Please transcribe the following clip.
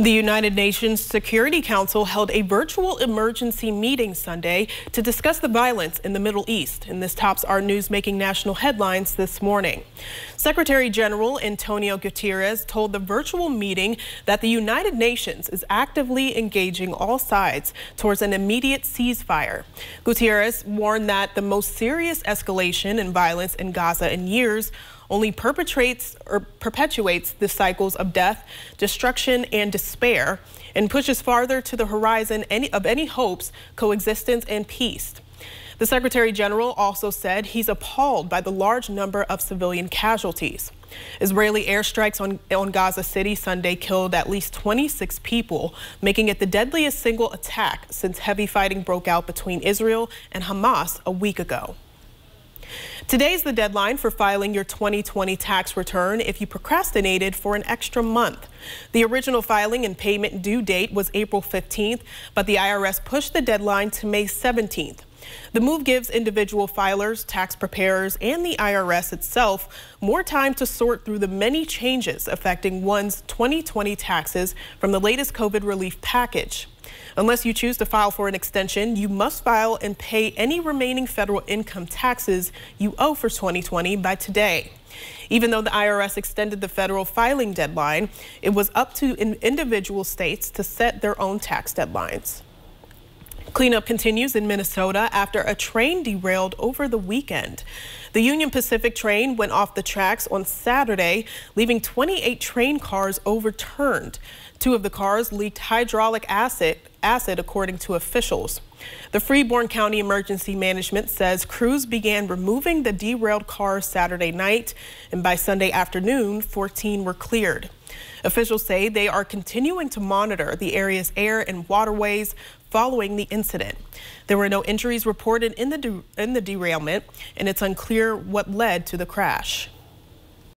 The United Nations Security Council held a virtual emergency meeting Sunday to discuss the violence in the Middle East, and this tops our news making national headlines this morning. Secretary General Antonio Guterres told the virtual meeting that the United Nations is actively engaging all sides towards an immediate ceasefire. Guterres warned that the most serious escalation in violence in Gaza in years only perpetrates or perpetuates the cycles of death, destruction, and despair, and pushes farther to the horizon any, of any hopes, coexistence, and peace. The Secretary General also said he's appalled by the large number of civilian casualties. Israeli airstrikes on, on Gaza City Sunday killed at least 26 people, making it the deadliest single attack since heavy fighting broke out between Israel and Hamas a week ago. Today's the deadline for filing your 2020 tax return if you procrastinated for an extra month. The original filing and payment due date was April 15th, but the IRS pushed the deadline to May 17th. The move gives individual filers, tax preparers, and the IRS itself more time to sort through the many changes affecting one's 2020 taxes from the latest COVID relief package. Unless you choose to file for an extension, you must file and pay any remaining federal income taxes you owe for 2020 by today. Even though the IRS extended the federal filing deadline, it was up to individual states to set their own tax deadlines. Cleanup continues in Minnesota after a train derailed over the weekend. The Union Pacific train went off the tracks on Saturday, leaving 28 train cars overturned. Two of the cars leaked hydraulic acid, acid according to officials. The Freeborn County Emergency Management says crews began removing the derailed cars Saturday night, and by Sunday afternoon, 14 were cleared. Officials say they are continuing to monitor the area's air and waterways following the incident. There were no injuries reported in the, in the derailment, and it's unclear what led to the crash.